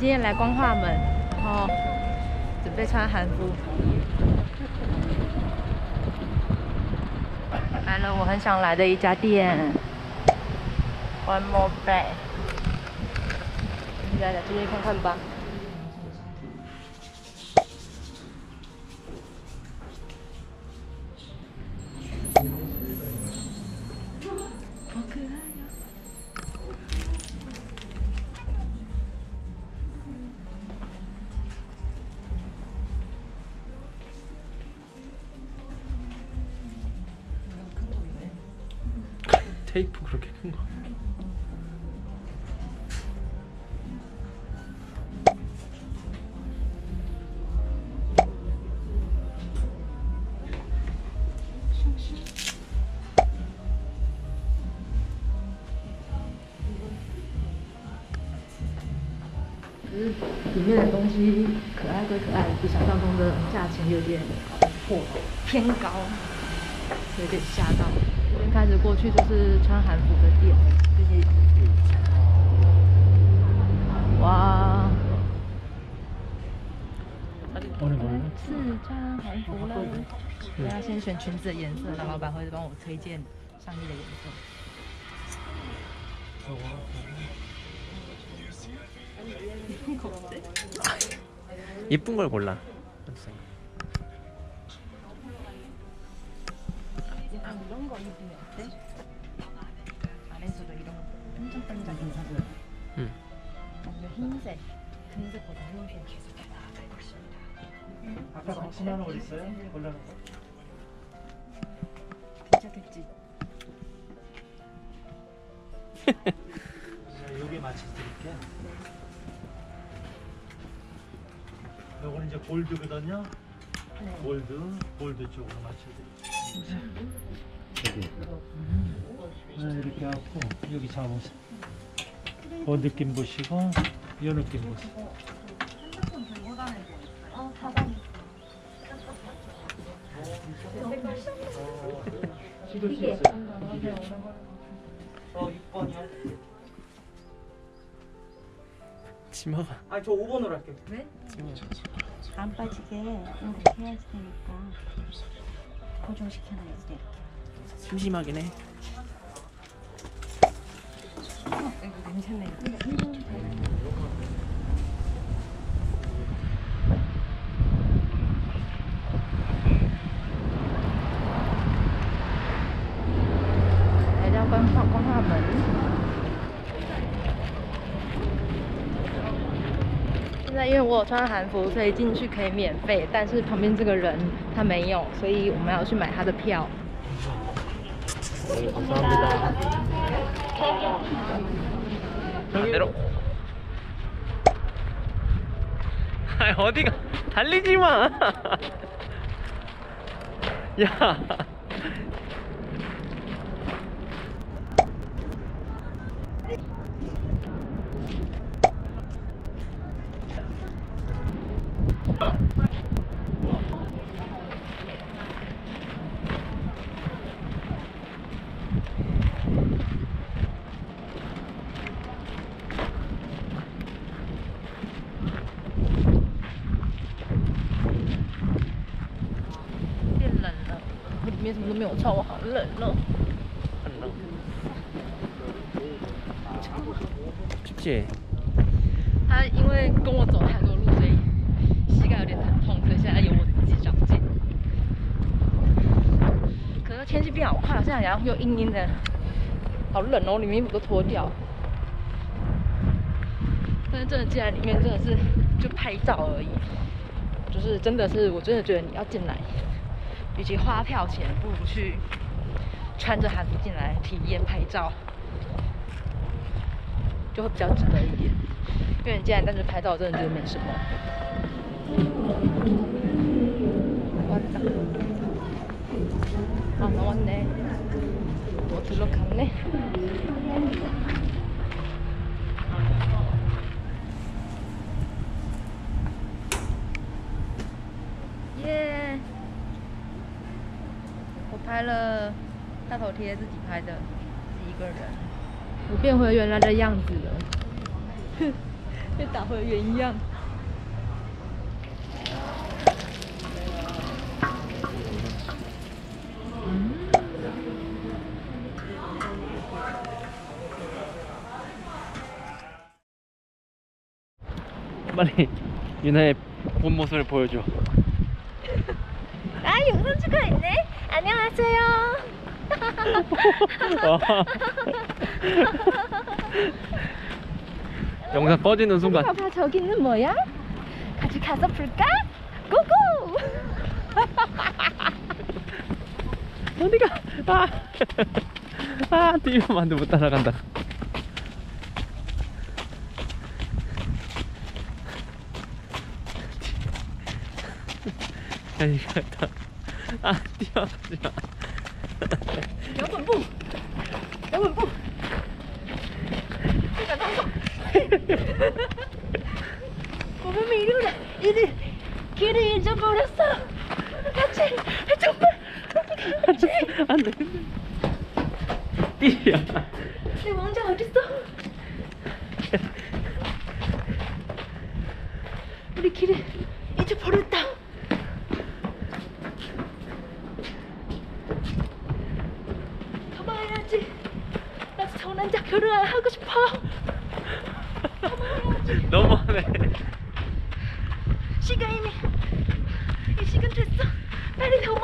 今天来光化门，然后准备穿韩服。来了，我很想来的一家店。One more bag。来来，进去看看吧。好可爱 테이프 그렇게 큰 거.就是里面的东西可爱归可爱，比想象中的价钱有点破偏高，有点吓到。 这边开始过去就是穿韩服的店，就是哇， 오늘 뭐예요? 是穿韩服了。我要先选裙子的颜色，然后老板会帮我推荐上衣的颜色。 예쁜 걸 골라. 때? 안에서도 이런 반짝반짝인 색을. 응. 아니면 흰색, 금색보다 흰색. 아까 같이 나는 거 있어요? 골라놓은 거. 괜찮겠지? 제가 요게 맞춰드릴게. 요거는 이제 골드거든요. 네. 골드, 골드 쪽으로 맞춰드릴게요. 네, 이렇게 하고 여기 잡으세요. 그 느낌 보시고 이 느낌 보세요. 어, 가방. 찍을 수 이게. 있어요. 이게. 어, 6번이요. 치마가 아, 저 5번으로 할게요. 왜? 안 빠지게 이렇게 해야 되니까 고정시켜놔야지 이렇게. 심심하긴 해. 이거 괜찮네.来到光化光化门，现在因为我有穿韩服，所以进去可以免费，但是旁边这个人他没有，所以我们要去买他的票。 감사합니다. 반대로. 아 어디가 달리지 마. 야. 面什么都没有穿，我好冷哦。춥 지? 他因为跟我走太多路，所以膝盖有点疼痛，所以现在由我自己长进。可是天气变好快，现在然后又阴阴的，好冷哦，里面衣服都脱掉。但是真的进来里面真的是就拍照而已，就是真的是我真的觉得你要进来，与其花票钱，不如去穿着韩服进来体验拍照。就会比较值得一点。因为你进来单纯拍照，真的觉得没什么。왔다. 아 나왔네. 뭐 들어갔네. 拍了大头贴，自己拍的，自己一个人。我变回原来的样子了。 被打回原样。빨리 유나의 본 모습을 보여줘. 아 영상 찍고 있네. 안녕하세요. 와. 영상 꺼지는 순간 봐봐 저기는 뭐야? 같이 가서 볼까? 고고! 어디가? 아, 아, 뛰면만도 못 따라간다. ありがとう。あ、ティア、ティ。やばぶ。やばぶ。てか、なか。ごめん、いるぐらい。いる。きれい、ジャンプ、うらした。あっち。 결혼하고 싶어. 너무하네. 시간 이미 이 시간 됐어. 빨리. 빨리.